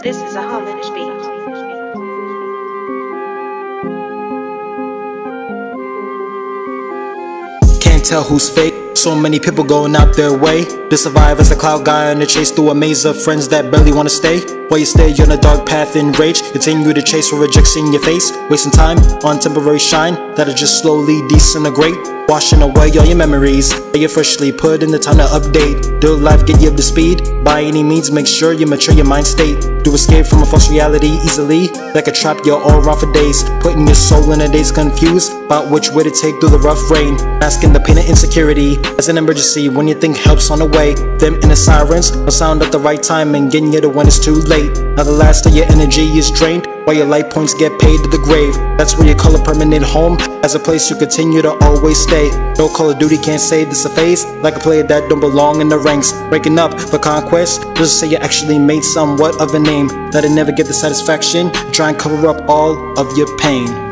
This is a homage beat. Can't tell who's fake. So many people going out their way to survive as a cloud guy on a chase through a maze of friends that barely wanna stay. While you stay you're on a dark path in rage, continue to chase for rejection in your face, wasting time on temporary shine that'll just slowly disintegrate, washing away all your memories that you freshly put in the time to update. Do life get you up to speed? By any means, make sure you mature your mind state. Do escape from a false reality easily that could trap you all around for days, putting your soul in a daze confused about which way to take through the rough rain, asking the pain and insecurity as an emergency when you think help's on the way. Them inner sirens will sound at the right time and getting you to when it's too late. Now the last of your energy is drained while your light points get paid to the grave. That's where you call a permanent home as a place you continue to always stay. No Call of Duty can't say this a like a player that don't belong in the ranks. Breaking up for conquest just say you actually made somewhat of a name. That it never get the satisfaction. Try and cover up all of your pain.